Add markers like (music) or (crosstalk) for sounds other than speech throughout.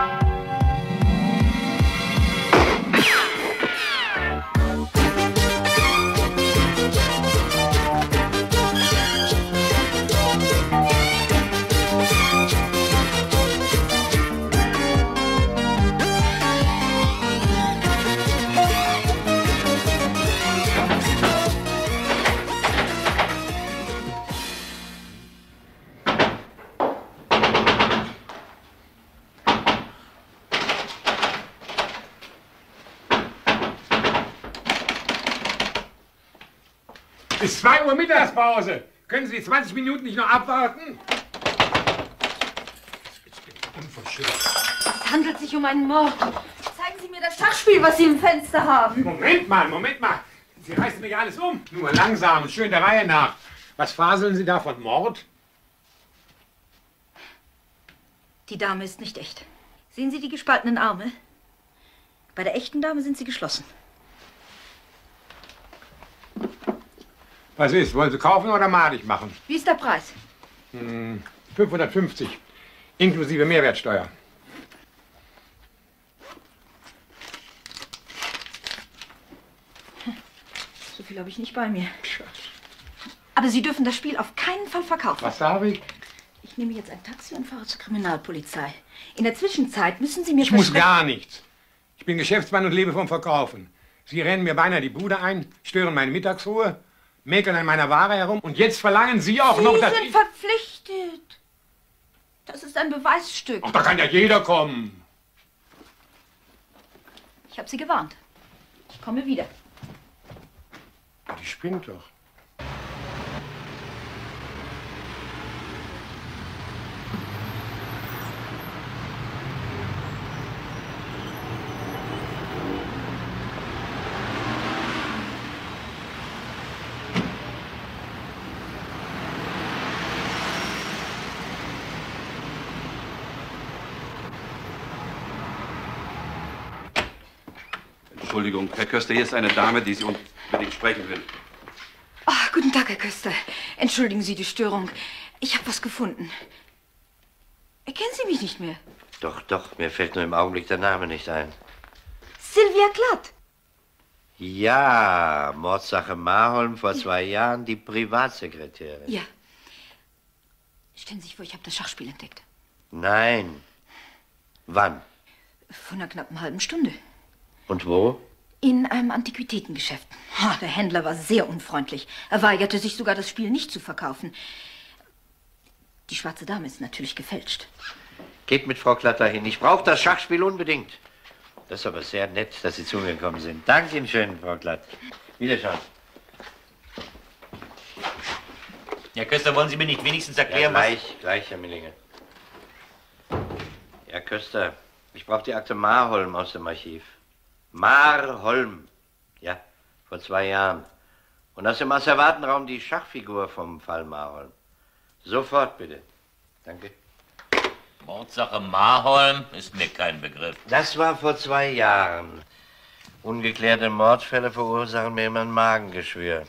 Bis Mittagspause. Können Sie 20 Minuten nicht noch abwarten? Es handelt sich um einen Mord. Zeigen Sie mir das Schachspiel, was Sie im Fenster haben. Moment mal, Moment mal. Sie reißen mir ja alles um. Nur langsam und schön der Reihe nach. Was faseln Sie da von Mord? Die Dame ist nicht echt. Sehen Sie die gespaltenen Arme? Bei der echten Dame sind sie geschlossen. Was ist? Wollen Sie kaufen oder madig machen? Wie ist der Preis? Hm, 550. Inklusive Mehrwertsteuer. So viel habe ich nicht bei mir. Aber Sie dürfen das Spiel auf keinen Fall verkaufen. Was darf ich? Ich nehme jetzt ein Taxi und fahre zur Kriminalpolizei. In der Zwischenzeit müssen Sie mir Ich muss gar nichts. Ich bin Geschäftsmann und lebe vom Verkaufen. Sie rennen mir beinahe die Bude ein, stören meine Mittagsruhe, mäkeln an meiner Ware herum und jetzt verlangen Sie auch Sie noch, dass sind ich... verpflichtet. Das ist ein Beweisstück. Ach, da kann ja jeder kommen. Ich habe Sie gewarnt. Ich komme wieder. Die spinnt doch. Entschuldigung, Herr Köster, hier ist eine Dame, die Sie unbedingt sprechen will. Ach, guten Tag, Herr Köster. Entschuldigen Sie die Störung. Ich habe was gefunden. Erkennen Sie mich nicht mehr? Doch, doch, mir fällt nur im Augenblick der Name nicht ein. Sylvia Glatt. Ja, Mordsache Marholm vor zwei Jahren, die Privatsekretärin. Ja. Stellen Sie sich vor, ich habe das Schachspiel entdeckt. Nein. Wann? Vor einer knappen halben Stunde. Und wo? In einem Antiquitätengeschäft. Ha, der Händler war sehr unfreundlich. Er weigerte sich sogar, das Spiel nicht zu verkaufen. Die schwarze Dame ist natürlich gefälscht. Geht mit Frau Klatter hin. Ich brauche das Schachspiel unbedingt. Das ist aber sehr nett, dass Sie zu mir gekommen sind. Danke Ihnen schön, Frau Klatt. Wiederschauen. Herr Köster, wollen Sie mir nicht wenigstens Ja, erklären, was... gleich, gleich, Herr Millinge. Herr Köster, ich brauche die Akte Marholm aus dem Archiv. Marholm. Ja, vor zwei Jahren. Und aus dem Asservatenraum die Schachfigur vom Fall Marholm. Sofort bitte. Danke. Mordsache Marholm ist mir kein Begriff. Das war vor zwei Jahren. Ungeklärte Mordfälle verursachen mir immer ein Magengeschwür.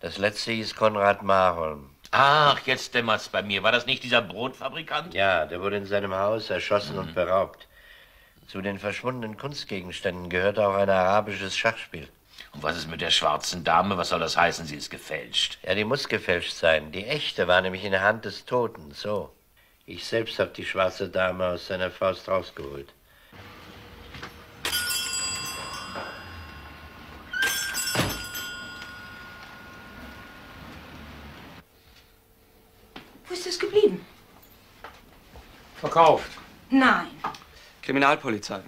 Das letzte hieß Konrad Marholm. Ach, jetzt dämmert's bei mir. War das nicht dieser Brotfabrikant? Ja, der wurde in seinem Haus erschossen und beraubt. Zu den verschwundenen Kunstgegenständen gehört auch ein arabisches Schachspiel. Und was ist mit der schwarzen Dame? Was soll das heißen? Sie ist gefälscht. Ja, die muss gefälscht sein. Die echte war nämlich in der Hand des Toten. So. Ich selbst habe die schwarze Dame aus seiner Faust rausgeholt. Wo ist es geblieben? Verkauft. Nein. Kriminalpolizei.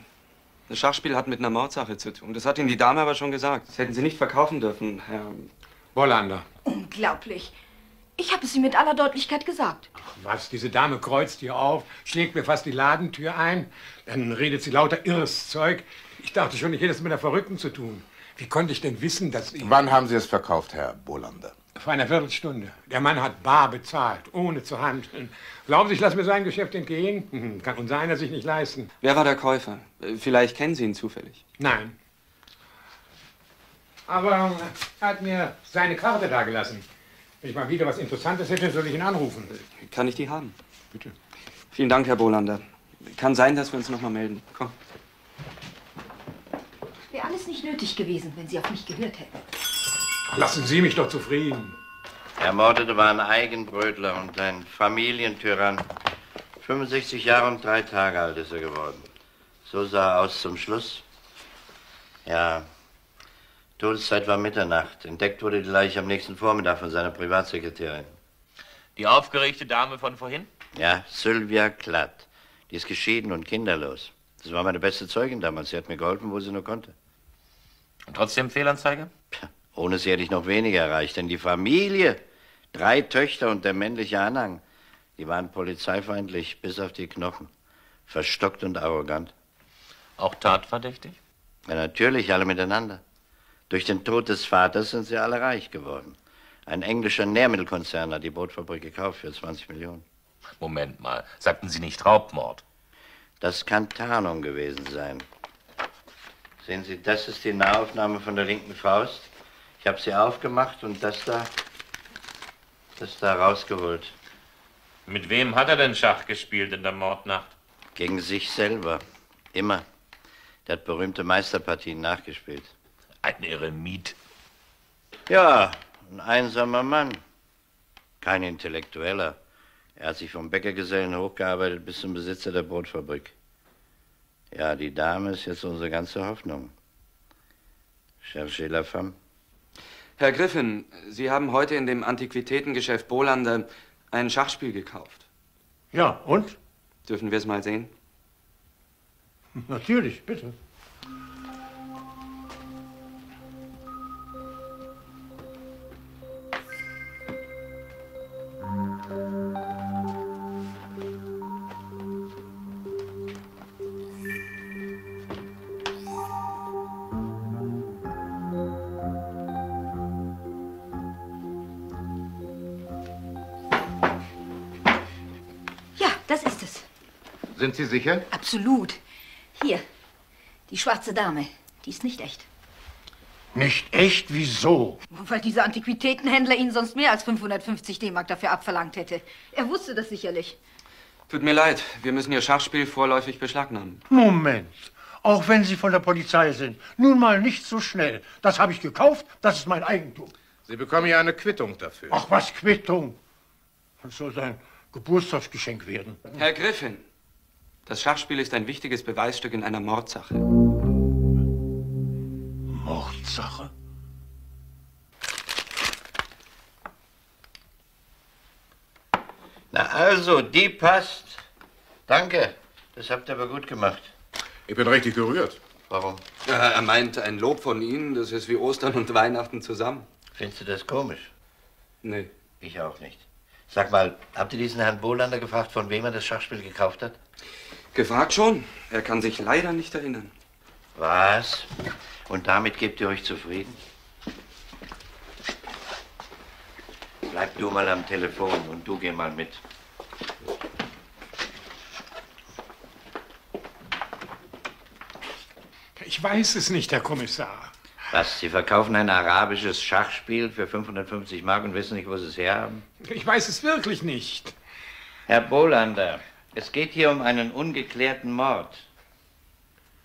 Das Schachspiel hat mit einer Mordsache zu tun. Das hat Ihnen die Dame aber schon gesagt. Das hätten Sie nicht verkaufen dürfen, Herr. Wollander. Unglaublich. Ich habe es ihm mit aller Deutlichkeit gesagt. Was, diese Dame kreuzt hier auf, schlägt mir fast die Ladentür ein, dann redet sie lauter irres Zeug. Ich dachte schon, ich hätte es mit einer Verrückten zu tun. Wie konnte ich denn wissen, dass ich... Wann haben Sie es verkauft, Herr Bolander? Vor einer Viertelstunde. Der Mann hat bar bezahlt, ohne zu handeln. Glauben Sie, ich lasse mir sein Geschäft entgehen? Hm, Kann unser einer sich nicht leisten. Wer war der Käufer? Äh, Vielleicht kennen Sie ihn zufällig. Nein. Aber er hat mir seine Karte dagelassen. Wenn ich mal wieder was Interessantes hätte, soll ich ihn anrufen. Kann ich die haben? Bitte. Vielen Dank, Herr Bolander. Kann sein, dass wir uns noch mal melden. Komm. Wäre alles nicht nötig gewesen, wenn Sie auf mich gehört hätten. Lassen Sie mich doch zufrieden. Ermordete war ein Eigenbrötler und ein Familientyrann. 65 Jahre und drei Tage alt ist er geworden. So sah er aus zum Schluss. Ja, Todeszeit war Mitternacht. Entdeckt wurde die Leiche am nächsten Vormittag von seiner Privatsekretärin. Die aufgeregte Dame von vorhin? Ja, Sylvia Klatt. Die ist geschieden und kinderlos. Das war meine beste Zeugin damals. Sie hat mir geholfen, wo sie nur konnte. Und trotzdem Fehlanzeige? Ohne sie hätte ich noch weniger erreicht, denn die Familie, drei Töchter und der männliche Anhang, die waren polizeifeindlich bis auf die Knochen. Verstockt und arrogant. Auch tatverdächtig? Ja, natürlich, alle miteinander. Durch den Tod des Vaters sind sie alle reich geworden. Ein englischer Nährmittelkonzern hat die Bootfabrik gekauft für 20 Millionen. Moment mal, sagten Sie nicht Raubmord? Das kann Tarnung gewesen sein. Sehen Sie, das ist die Nahaufnahme von der linken Faust. Ich habe sie aufgemacht und das da, das da rausgeholt. Mit wem hat er denn Schach gespielt in der Mordnacht? Gegen sich selber. Immer. Der hat berühmte Meisterpartien nachgespielt. Ein Eremit. Ja, ein einsamer Mann. Kein Intellektueller. Er hat sich vom Bäckergesellen hochgearbeitet bis zum Besitzer der Brotfabrik. Ja, die Dame ist jetzt unsere ganze Hoffnung. Cherchez la femme. Herr Griffin, Sie haben heute in dem Antiquitätengeschäft Bolander ein Schachspiel gekauft. Ja, und? Dürfen wir es mal sehen? Natürlich, bitte. Sind Sie sicher? Absolut. Hier, die schwarze Dame. Die ist nicht echt. Nicht echt? Wieso? Weil dieser Antiquitätenhändler Ihnen sonst mehr als 550 D-Mark dafür abverlangt hätte. Er wusste das sicherlich. Tut mir leid, wir müssen Ihr Schachspiel vorläufig beschlagnahmen. Moment. Auch wenn Sie von der Polizei sind. Nun mal nicht so schnell. Das habe ich gekauft, das ist mein Eigentum. Sie bekommen ja eine Quittung dafür. Ach, was Quittung. Das soll sein Geburtstagsgeschenk werden. Herr Griffin, das Schachspiel ist ein wichtiges Beweisstück in einer Mordsache. Mordsache? Na also, die passt. Danke. Das habt ihr aber gut gemacht. Ich bin richtig gerührt. Warum? Ja, er meint, ein Lob von Ihnen, das ist wie Ostern und Weihnachten zusammen. Findest du das komisch? Nee. Ich auch nicht. Sag mal, habt ihr diesen Herrn Bolander gefragt, von wem er das Schachspiel gekauft hat? Gefragt schon. Er kann sich leider nicht erinnern. Was? Und damit gebt ihr euch zufrieden? Bleib du mal am Telefon und du geh mal mit. Ich weiß es nicht, Herr Kommissar. Was, Sie verkaufen ein arabisches Schachspiel für 550 Mark und wissen nicht, wo Sie es herhaben? Ich weiß es wirklich nicht. Herr Bolander, es geht hier um einen ungeklärten Mord.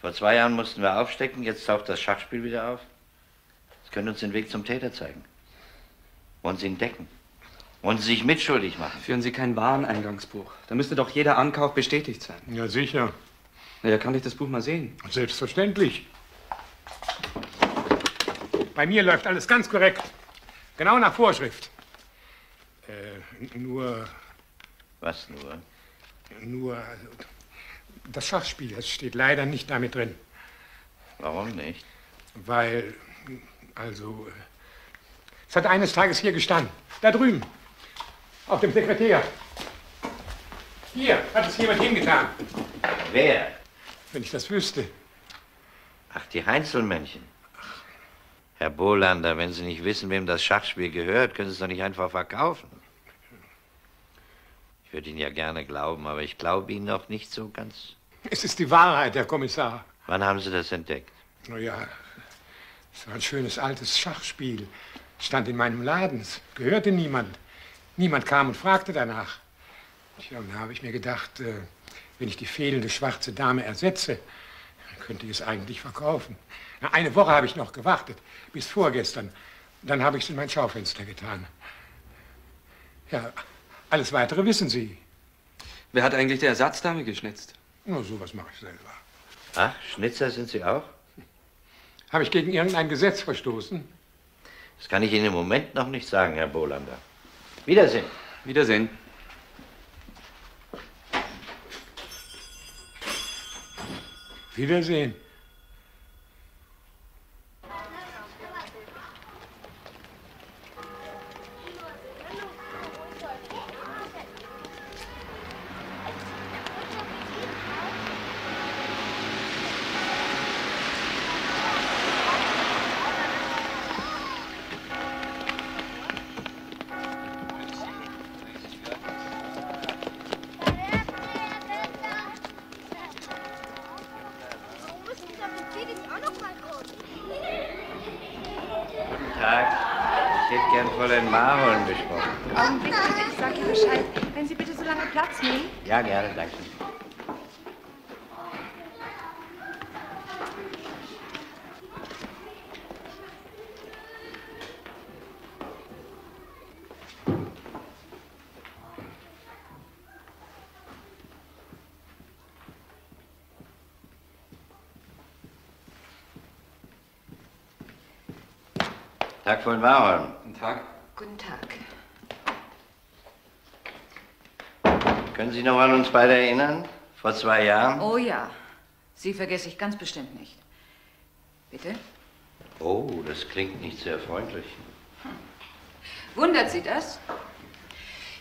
Vor zwei Jahren mussten wir aufstecken, jetzt taucht das Schachspiel wieder auf. Das könnte uns den Weg zum Täter zeigen. Wollen Sie ihn decken? Wollen Sie sich mitschuldig machen? Führen Sie kein Wareneingangsbuch. Da müsste doch jeder Ankauf bestätigt sein. Ja, sicher. Na ja, kann ich das Buch mal sehen? Selbstverständlich. Bei mir läuft alles ganz korrekt. Genau nach Vorschrift. Äh, nur, Was nur? nur, das Schachspiel, das steht leider nicht damit drin. Warum nicht? Weil, also, es hat eines Tages hier gestanden. Da drüben. Auf dem Sekretär. Hier hat es jemand hingetan. Wer? Wenn ich das wüsste. Ach, die Heinzelmännchen. Herr Bolander, wenn Sie nicht wissen, wem das Schachspiel gehört, können Sie es doch nicht einfach verkaufen. Ich würde Ihnen ja gerne glauben, aber ich glaube Ihnen noch nicht so ganz. Es ist die Wahrheit, Herr Kommissar. Wann haben Sie das entdeckt? Na ja, es war ein schönes altes Schachspiel. Stand in meinem Laden. Es gehörte niemand. Niemand kam und fragte danach. Tja, und da habe ich mir gedacht, äh, Wenn ich die fehlende schwarze Dame ersetze, könnte ich es eigentlich verkaufen. Na, eine Woche habe ich noch gewartet, bis vorgestern. Dann habe ich es in mein Schaufenster getan. Ja, alles Weitere wissen Sie. Wer hat eigentlich die Ersatzdame geschnitzt? Nur sowas mache ich selber. Ach, Schnitzer sind Sie auch? Habe ich gegen irgendein Gesetz verstoßen? Das kann ich Ihnen im Moment noch nicht sagen, Herr Bolander. Wiedersehen. Wiedersehen. Wiedersehen. Fräulein Marholm gesprochen. Augenblick bitte, ich sag ihr Bescheid. Wenn Sie bitte so lange Platz nehmen. Ja, gerne, danke. Tag von Marholm. Guten Tag. Guten Tag. Können Sie noch an uns beide erinnern? Vor zwei Jahren? Oh ja, Sie vergesse ich ganz bestimmt nicht. Bitte? Oh, das klingt nicht sehr freundlich. Wundert Sie das?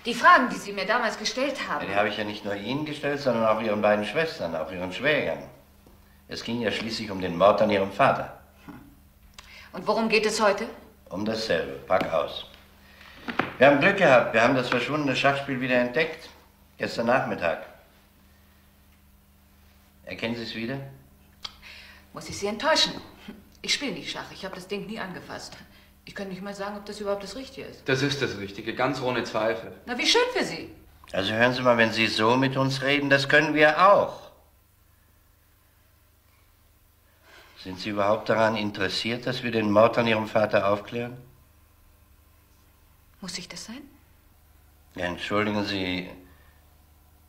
Die Fragen, die Sie mir damals gestellt haben. Die habe ich ja nicht nur Ihnen gestellt, sondern auch Ihren beiden Schwestern, auch Ihren Schwägern. Es ging ja schließlich um den Mord an Ihrem Vater. Und worum geht es heute? Um dasselbe. Pack aus. Wir haben Glück gehabt. Wir haben das verschwundene Schachspiel wieder entdeckt. Gestern Nachmittag. Erkennen Sie es wieder? Muss ich Sie enttäuschen? Ich spiele nicht Schach. Ich habe das Ding nie angefasst. Ich kann nicht mal sagen, ob das überhaupt das Richtige ist. Das ist das Richtige, ganz ohne Zweifel. Na, wie schön für Sie. Also hören Sie mal, wenn Sie so mit uns reden, das können wir auch. Sind Sie überhaupt daran interessiert, dass wir den Mord an Ihrem Vater aufklären? Muss ich das sein? Ja, entschuldigen Sie,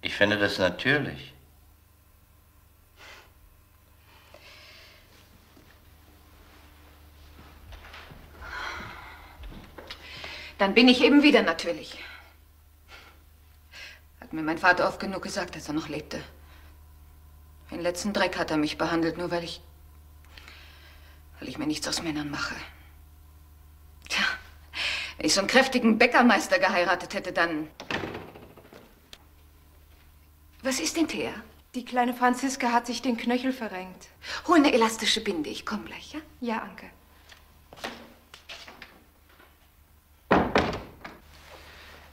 ich fände das natürlich. Dann bin ich eben wieder natürlich. Hat mir mein Vater oft genug gesagt, als er noch lebte. Den letzten Dreck hat er mich behandelt, nur weil ich. weil ich mir nichts aus Männern mache. Tja, wenn ich so einen kräftigen Bäckermeister geheiratet hätte, dann. Was ist denn, Thea? Die kleine Franziska hat sich den Knöchel verrenkt. Hol eine elastische Binde, ich komm gleich, ja? Ja, Anke.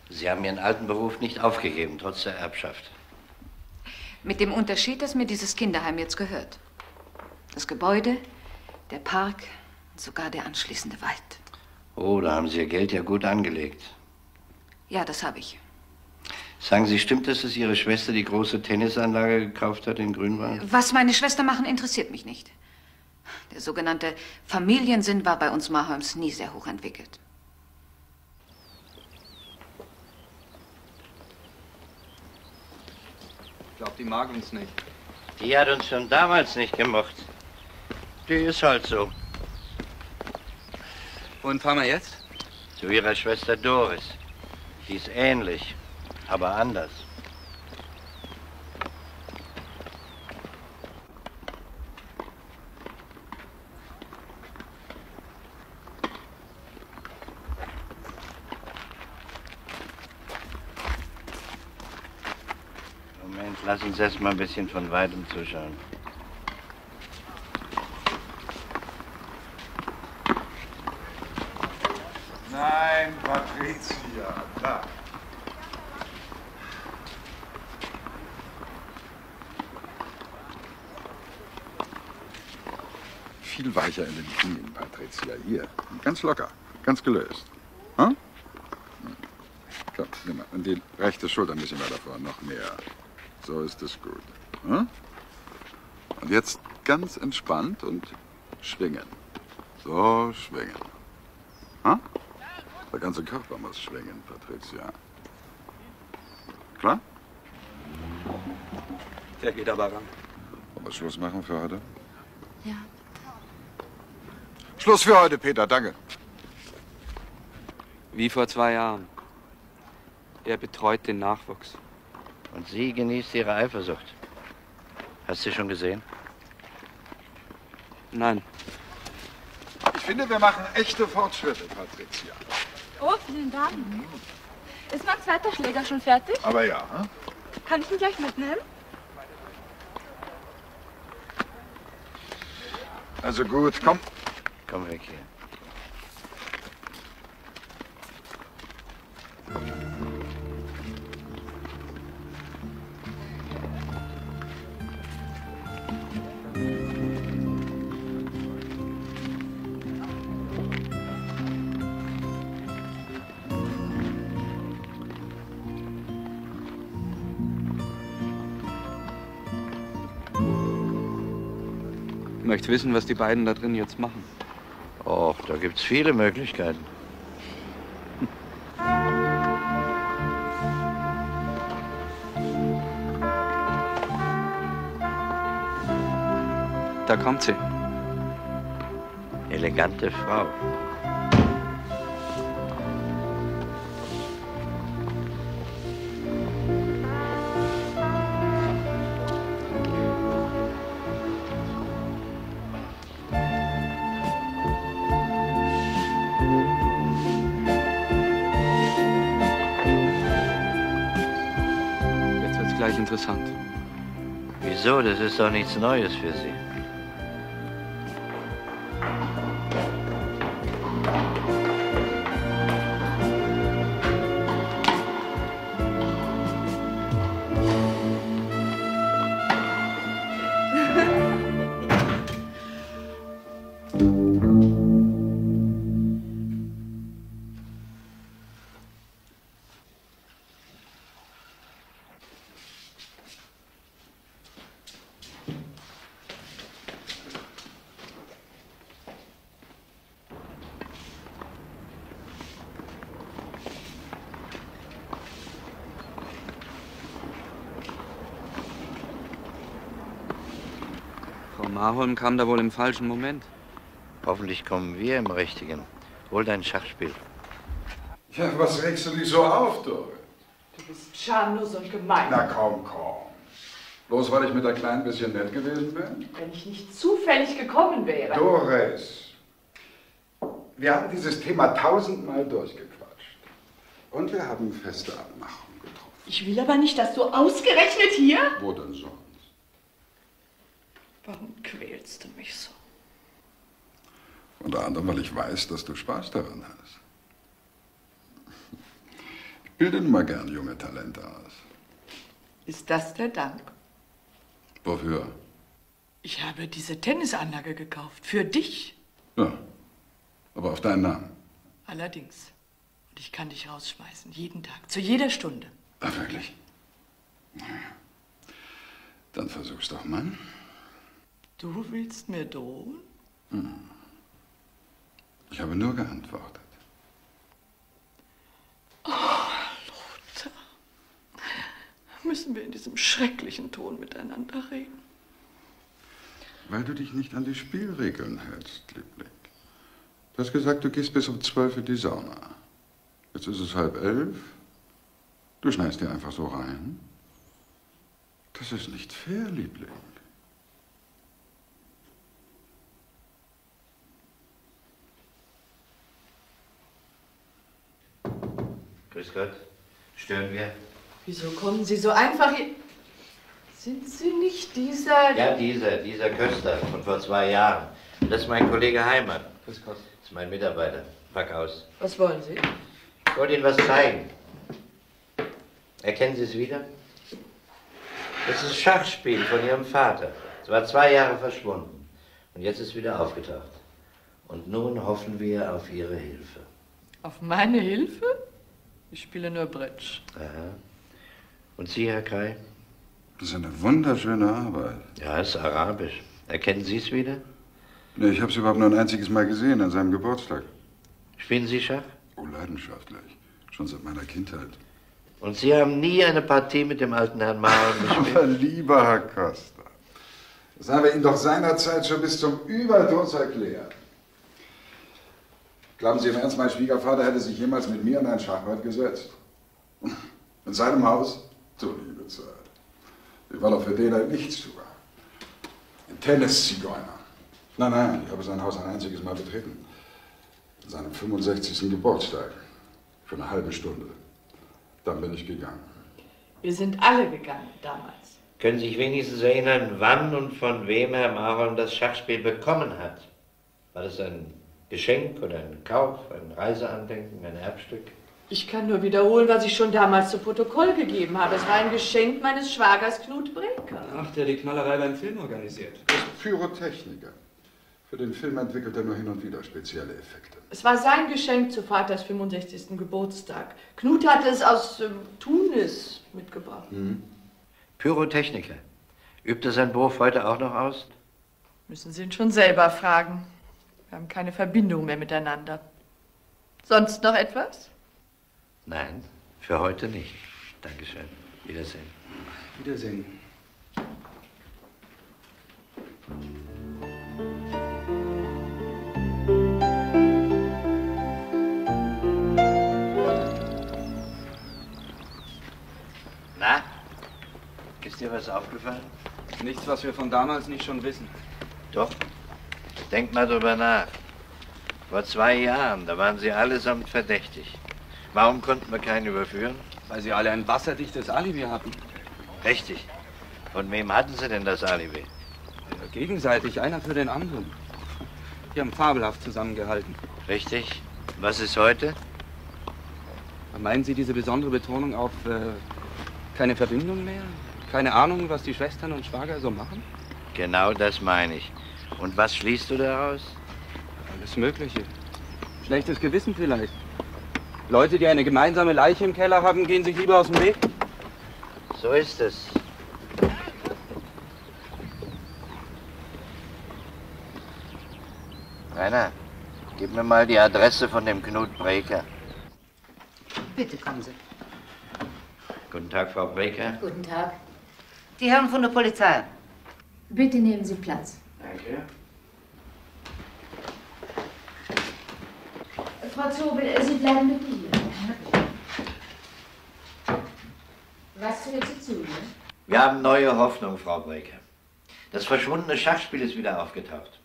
Sie haben Ihren alten Beruf nicht aufgegeben, trotz der Erbschaft. Mit dem Unterschied, dass mir dieses Kinderheim jetzt gehört. Das Gebäude, der Park und sogar der anschließende Wald. Oh, da haben Sie Ihr Geld ja gut angelegt. Ja, das habe ich. Sagen Sie, stimmt es, dass Ihre Schwester die große Tennisanlage gekauft hat in Grünwald? Was meine Schwester machen, interessiert mich nicht. Der sogenannte Familiensinn war bei uns Maholms nie sehr hoch entwickelt. Ich glaube, die mag uns nicht. Die hat uns schon damals nicht gemocht. Die ist halt so. Wohin fahren wir jetzt? Zu ihrer Schwester Doris. Die ist ähnlich, aber anders. Moment, lass uns erst mal ein bisschen von weitem zuschauen. Nein, Patricia, da. Viel weicher in den Knien, Patricia. Hier, ganz locker, ganz gelöst. Hm? Komm, nimm mal. Und die rechte Schulter ein bisschen weiter vor, noch mehr. So ist es gut. Hm? Und jetzt ganz entspannt und schwingen. So, schwingen. Hm? Der ganze Körper muss schwingen, Patricia. Klar? Der geht aber ran. Wollen wir Schluss machen für heute? Ja. Schluss für heute, Peter, danke. Wie vor zwei Jahren. Er betreut den Nachwuchs. Und sie genießt ihre Eifersucht. Hast du sie schon gesehen? Nein. Ich finde, wir machen echte Fortschritte, Patricia. Oh, vielen Dank. Ist mein zweiter Schläger schon fertig? Aber ja, hm? Kann ich ihn gleich mitnehmen? Also gut, komm. Komm weg hier. Ich möchte wissen, was die beiden da drin jetzt machen. Da gibt's viele Möglichkeiten. Da kommt sie. Elegante Frau. Das ist doch nichts Neues für sie. Marholm kam da wohl im falschen Moment. Hoffentlich kommen wir im Richtigen. Hol dein Schachspiel. Ja, was regst du dich so auf, Dore? Du bist schamlos und gemein. Na komm, komm. Bloß weil ich mit der Kleinen ein bisschen nett gewesen bin? Wenn ich nicht zufällig gekommen wäre. Doris, wir haben dieses Thema tausendmal durchgequatscht. Und wir haben feste Abmachungen getroffen. Ich will aber nicht, dass du ausgerechnet hier. Wo denn sonst? Warum quälst du mich so? Unter anderem, weil ich weiß, dass du Spaß daran hast. Ich bilde nun mal gern junge Talente aus. Ist das der Dank? Wofür? Ich habe diese Tennisanlage gekauft. Für dich. Ja, aber auf deinen Namen. Allerdings. Und ich kann dich rausschmeißen. Jeden Tag. Zu jeder Stunde. Ach, wirklich? Dann versuch's doch mal. Du willst mir drohen? Ich habe nur geantwortet. Lothar. Müssen wir in diesem schrecklichen Ton miteinander reden? Weil du dich nicht an die Spielregeln hältst, Liebling. Du hast gesagt, du gehst bis um zwölf in die Sauna. Jetzt ist es halb elf. Du schneidest dir einfach so rein. Das ist nicht fair, Liebling. Grüß Gott. Stören wir? Wieso kommen Sie so einfach hier? Sind Sie nicht dieser... Ja, dieser, dieser Köster von vor zwei Jahren. Das ist mein Kollege Heimann. Grüß Gott. Das ist mein Mitarbeiter. Pack aus. Was wollen Sie? Ich wollte Ihnen was zeigen. Erkennen Sie es wieder? Das ist Schachspiel von Ihrem Vater. Es war zwei Jahre verschwunden. Und jetzt ist wieder aufgetaucht. Und nun hoffen wir auf Ihre Hilfe. Auf meine Hilfe? Ich spiele nur Bridge. Aha. Und Sie, Herr Krei? Das ist eine wunderschöne Arbeit. Ja, ist arabisch. Erkennen Sie es wieder? Nee, ich habe es überhaupt nur ein einziges Mal gesehen, an seinem Geburtstag. Spielen Sie Schach? Oh, leidenschaftlich. Schon seit meiner Kindheit. Und Sie haben nie eine Partie mit dem alten Herrn Mahon (laughs) gespielt? Aber lieber Herr Costa, das haben wir Ihnen doch seinerzeit schon bis zum Überdruss erklärt. Glauben Sie im Ernst, mein Schwiegervater hätte sich jemals mit mir an ein Schachbrett gesetzt? In seinem Haus? Du liebe Zeit. Ich war doch für den ein Nichtstuer. Ein Tenniszigeuner. Nein, nein, ich habe sein Haus ein einziges Mal betreten. An seinem 65. Geburtstag. Für eine halbe Stunde. Dann bin ich gegangen. Wir sind alle gegangen damals. Können Sie sich wenigstens erinnern, wann und von wem Herr Mahon das Schachspiel bekommen hat? War das ein Geschenk oder ein Kauf, ein Reiseandenken, ein Erbstück? Ich kann nur wiederholen, was ich schon damals zu Protokoll gegeben habe. Es war ein Geschenk meines Schwagers Knut Breker. Ach, der die Knallerei beim Film organisiert. Er ist Pyrotechniker. Für den Film entwickelt er nur hin und wieder spezielle Effekte. Es war sein Geschenk zu Vaters 65. Geburtstag. Knut hatte es aus ähm, Tunis mitgebracht. Pyrotechniker. Übt er seinen Beruf heute auch noch aus? Müssen Sie ihn schon selber fragen. Wir haben keine Verbindung mehr miteinander. Sonst noch etwas? Nein, für heute nicht. Dankeschön. Wiedersehen. Wiedersehen. Na? Ist dir was aufgefallen? Nichts, was wir von damals nicht schon wissen. Doch. Denk mal drüber nach. Vor zwei Jahren, da waren sie allesamt verdächtig. Warum konnten wir keinen überführen? Weil sie alle ein wasserdichtes Alibi hatten. Richtig. Von wem hatten sie denn das Alibi? Ja, gegenseitig, einer für den anderen. Die haben fabelhaft zusammengehalten. Richtig. Was ist heute? Meinen Sie diese besondere Betonung auf äh, keine Verbindung mehr? Keine Ahnung, was die Schwestern und Schwager so machen? Genau das meine ich. Und was schließt du daraus? Alles Mögliche. Schlechtes Gewissen vielleicht. Leute, die eine gemeinsame Leiche im Keller haben, gehen sich lieber aus dem Weg. So ist es. Rainer, gib mir mal die Adresse von dem Knut Breker. Bitte kommen Sie. Guten Tag, Frau Breker. Guten Tag. Die Herren von der Polizei. Bitte nehmen Sie Platz. Danke. Frau Zobel, Sie bleiben bitte hier. Was hört Sie zu, ne? Wir haben neue Hoffnung, Frau Breker. Das verschwundene Schachspiel ist wieder aufgetaucht.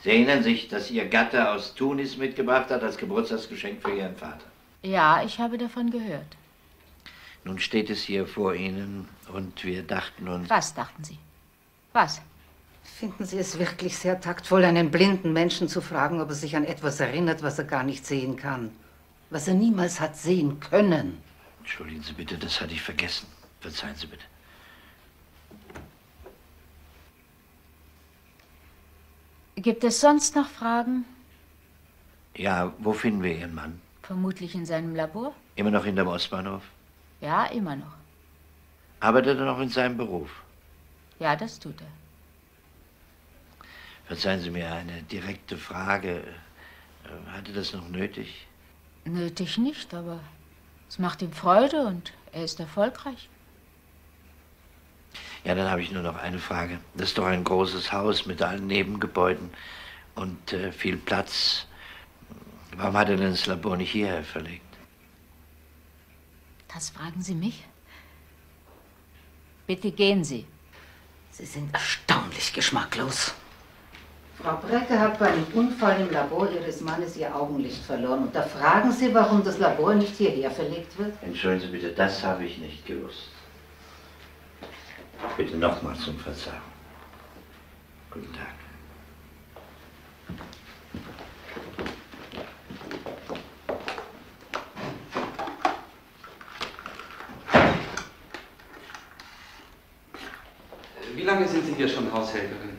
Sie erinnern sich, dass Ihr Gatte aus Tunis mitgebracht hat als Geburtstagsgeschenk für Ihren Vater. Ja, ich habe davon gehört. Nun steht es hier vor Ihnen und wir dachten uns. Was dachten Sie? Was? Finden Sie es wirklich sehr taktvoll, einen blinden Menschen zu fragen, ob er sich an etwas erinnert, was er gar nicht sehen kann? Was er niemals hat sehen können? Entschuldigen Sie bitte, das hatte ich vergessen. Verzeihen Sie bitte. Gibt es sonst noch Fragen? Ja, wo finden wir Ihren Mann? Vermutlich in seinem Labor? Immer noch hinterm Ostbahnhof? Ja, immer noch. Arbeitet er noch in seinem Beruf? Ja, das tut er. Verzeihen Sie mir eine direkte Frage. Äh, Hatte das noch nötig? Nötig nicht, aber es macht ihm Freude und er ist erfolgreich. Ja, dann habe ich nur noch eine Frage. Das ist doch ein großes Haus mit allen Nebengebäuden und äh, viel Platz. Warum hat er denn das Labor nicht hierher verlegt? Das fragen Sie mich? Bitte gehen Sie. Sie sind erstaunlich geschmacklos. Frau Brecker hat bei einem Unfall im Labor Ihres Mannes Ihr Augenlicht verloren. Und da fragen Sie, warum das Labor nicht hierher verlegt wird? Entschuldigen Sie bitte, das habe ich nicht gewusst. Bitte nochmal zum Verzeihung. Guten Tag. Wie lange sind Sie hier schon Haushälterin?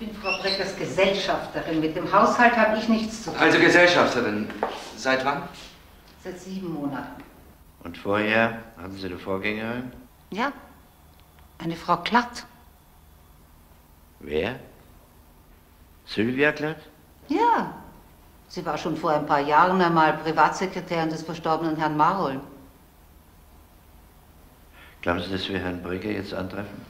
Ich bin Frau Breckers Gesellschafterin. Mit dem Haushalt habe ich nichts zu tun. Also Gesellschafterin. Seit wann? Seit sieben Monaten. Und vorher hatten Sie eine Vorgängerin? Ja, Eine Frau Klatt. Wer? Sylvia Klatt? Ja. Sie war schon vor ein paar Jahren einmal Privatsekretärin des verstorbenen Herrn Marholm. Glauben Sie, dass wir Herrn Brigger jetzt antreffen?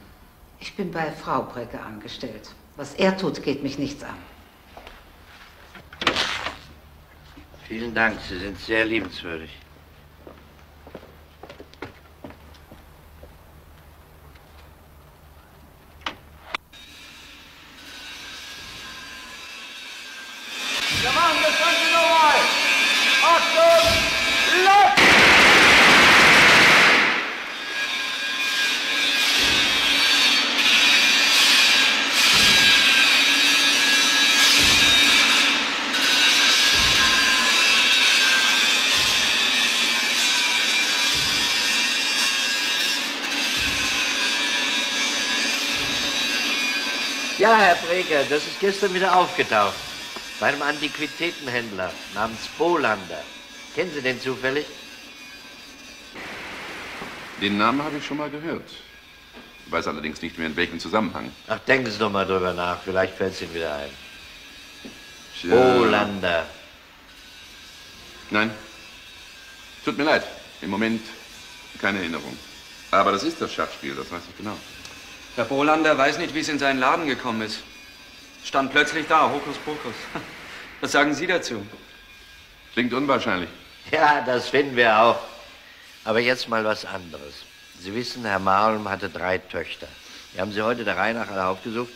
Ich bin bei Frau Brecke angestellt. Was er tut, geht mich nichts an. Vielen Dank, Sie sind sehr liebenswürdig. Wir machen das Ganze nochmal. Achtung, los! Ja, Herr Breger, das ist gestern wieder aufgetaucht. Bei einem Antiquitätenhändler namens Bolander. Kennen Sie den zufällig? Den Namen habe ich schon mal gehört. Weiß allerdings nicht mehr in welchem Zusammenhang. Ach, denken Sie doch mal drüber nach. Vielleicht fällt es Ihnen wieder ein. Tja. Bolander. Nein. Tut mir leid. Im Moment keine Erinnerung. Aber das ist das Schachspiel, das weiß ich genau. Herr Bolander weiß nicht, wie es in seinen Laden gekommen ist. Stand plötzlich da, Hokuspokus. (laughs) Was sagen Sie dazu? Klingt unwahrscheinlich. Ja, das finden wir auch. Aber jetzt mal was anderes. Sie wissen, Herr Marlm hatte drei Töchter. Wir haben sie heute der Reihe nach alle aufgesucht.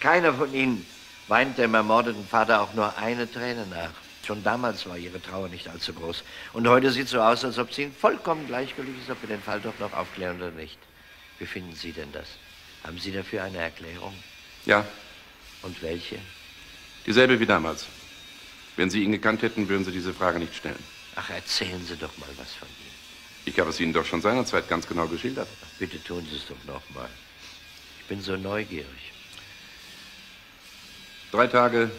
Keiner von ihnen weint dem ermordeten Vater auch nur eine Träne nach. Schon damals war ihre Trauer nicht allzu groß. Und heute sieht so aus, als ob sie ihnen vollkommen gleichgültig ist, ob wir den Fall doch noch aufklären oder nicht. Wie finden Sie denn das? Haben Sie dafür eine Erklärung? Ja, Und welche? dieselbe wie damals. Wenn Sie ihn gekannt hätten, würden Sie diese Frage nicht stellen. Ach, erzählen Sie doch mal was von ihm. Ich habe es Ihnen doch schon seinerzeit ganz genau geschildert. Bitte tun Sie es doch noch mal. Ich bin so neugierig. Drei Tage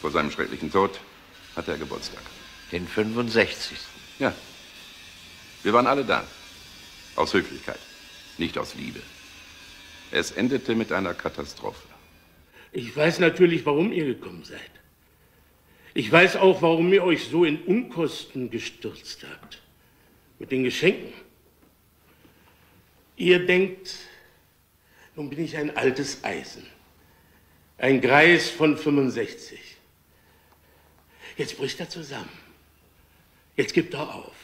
vor seinem schrecklichen Tod hatte er Geburtstag. Den 65. Ja. Wir waren alle da. Aus Höflichkeit, nicht aus Liebe. Es endete mit einer Katastrophe. Ich weiß natürlich, warum ihr gekommen seid. Ich weiß auch, warum ihr euch so in Unkosten gestürzt habt. Mit den Geschenken. Ihr denkt, nun bin ich ein altes Eisen. Ein Greis von 65. Jetzt bricht er zusammen. Jetzt gibt er auf.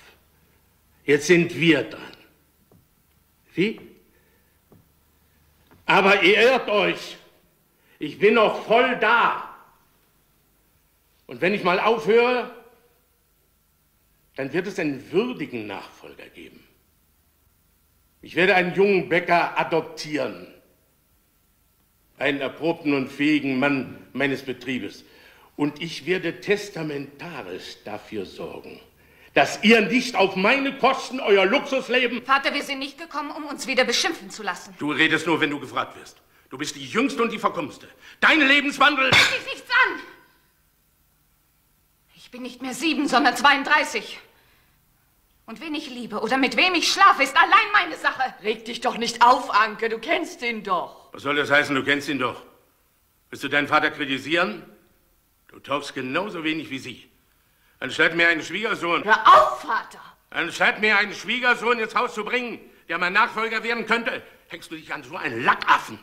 Jetzt sind wir dran. Wie? Aber ihr irrt euch. Ich bin noch voll da. Und wenn ich mal aufhöre, dann wird es einen würdigen Nachfolger geben. Ich werde einen jungen Bäcker adoptieren. Einen erprobten und fähigen Mann meines Betriebes. Und ich werde testamentarisch dafür sorgen, dass ihr nicht auf meine Kosten euer Luxusleben... Vater, wir sind nicht gekommen, um uns wieder beschimpfen zu lassen. Du redest nur, wenn du gefragt wirst. Du bist die Jüngste und die Verkommste. Dein Lebenswandel... Geht dich nichts an! Ich bin nicht mehr sieben, sondern 32. Und wen ich liebe oder mit wem ich schlafe, ist allein meine Sache. Reg dich doch nicht auf, Anke, du kennst ihn doch. Was soll das heißen? Du kennst ihn doch. Willst du deinen Vater kritisieren? Du taugst genauso wenig wie sie. Anstatt mir einen Schwiegersohn... Hör auf, Vater! Anstatt mir einen Schwiegersohn ins Haus zu bringen, der mein Nachfolger werden könnte, hängst du dich an so einen Lackaffen,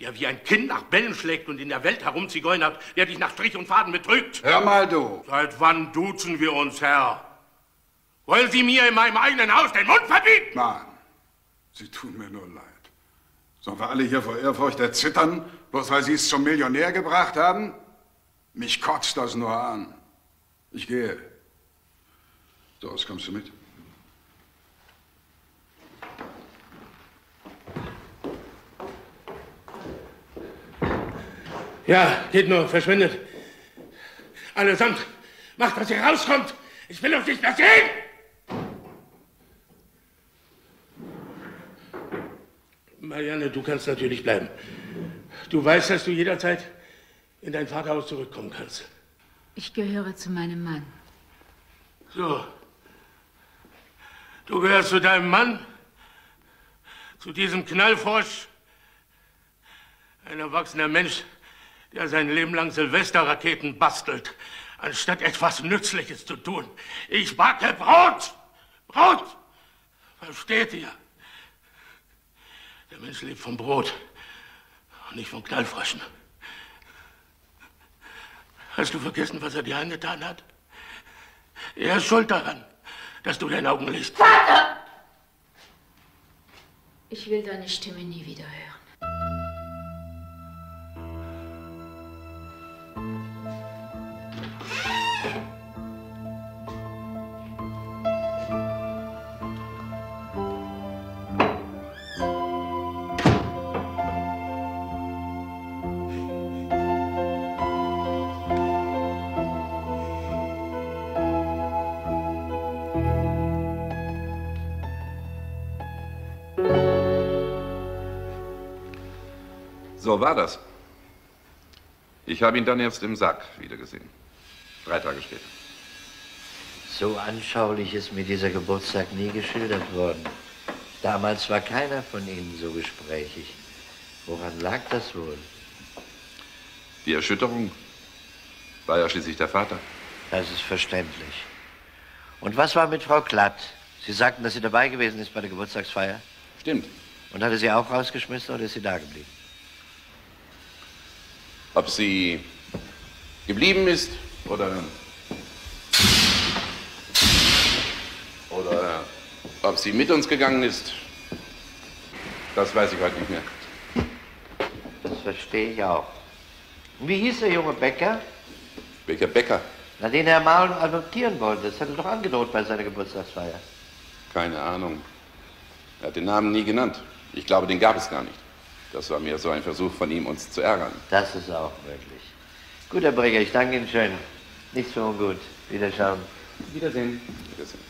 der wie ein Kind nach Bällen schlägt und in der Welt herumzigeunert, der dich nach Strich und Faden betrügt. Hör mal, du. Seit wann duzen wir uns, Herr? Wollen Sie mir in meinem eigenen Haus den Mund verbieten? Mann, Sie tun mir nur leid. Sollen wir alle hier vor Ehrfurcht erzittern, bloß weil Sie es zum Millionär gebracht haben? Mich kotzt das nur an. Ich gehe. Doris, kommst du mit? Ja, geht nur, verschwindet. Allesamt, macht, dass ihr rauskommt. Ich will euch nicht mehr sehen. Marianne, du kannst natürlich bleiben. Du weißt, dass du jederzeit in dein Vaterhaus zurückkommen kannst. Ich gehöre zu meinem Mann. So. Du gehörst zu deinem Mann, Zu diesem Knallfrosch, ein erwachsener Mensch, der sein Leben lang Silvesterraketen bastelt, anstatt etwas Nützliches zu tun. Ich backe Brot! Brot! Versteht ihr? Der Mensch lebt vom Brot und nicht von Knallfröschen. Hast du vergessen, was er dir angetan hat? Er ist schuld daran, dass du deine Augen liest. Vater! Ich will deine Stimme nie wieder hören. War das. Ich habe ihn dann erst im Sack wiedergesehen. Drei Tage später. So anschaulich ist mir dieser Geburtstag nie geschildert worden. Damals war keiner von Ihnen so gesprächig. Woran lag das wohl? Die Erschütterung war ja schließlich der Vater. Das ist verständlich. Und was war mit Frau Klatt? Sie sagten, dass sie dabei gewesen ist bei der Geburtstagsfeier. Stimmt. Und hat er sie auch rausgeschmissen oder ist sie da geblieben? Ob sie geblieben ist oder. oder ob sie mit uns gegangen ist, das weiß ich heute nicht mehr. Das verstehe ich auch. Und wie hieß der junge Bäcker? Welcher Bäcker? Na, den Herr Marlon adoptieren wollte. Das hat er doch angedroht bei seiner Geburtstagsfeier. Keine Ahnung. Er hat den Namen nie genannt. Ich glaube, den gab es gar nicht. Das war mir so ein Versuch von ihm, uns zu ärgern. Das ist auch möglich. Gut, Herr Breger, ich danke Ihnen schön. Nichts für ungut. Wiederschauen. Wiedersehen. Wiedersehen.